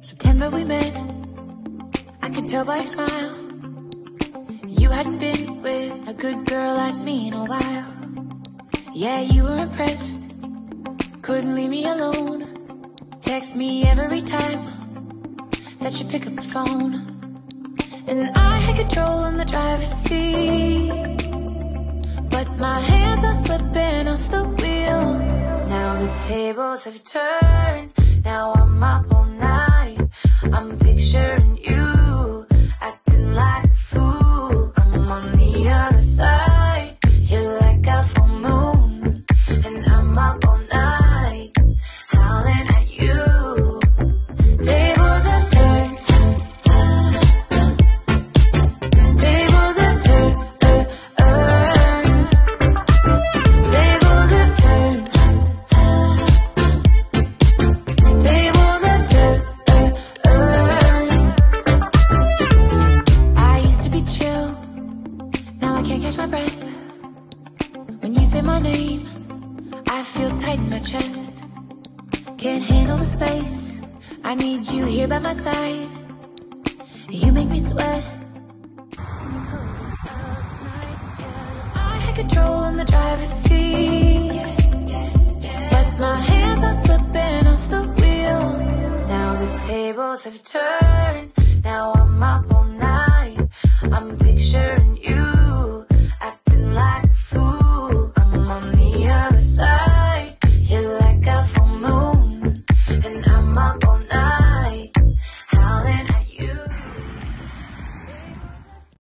September we met, I could tell by your smile. You hadn't been with a good girl like me in a while. Yeah, you were impressed, couldn't leave me alone. Text me every time that you pick up the phone. And I had control in the driver's seat. Tables have turned. Now I'm I can't catch my breath. When you say my name, I feel tight in my chest. Can't handle the space. I need you here by my side. You make me sweat. I had control in the driver's seat. But my hands are slipping off the wheel. Now the tables have turned. Now I'm up all night. I'm picturing you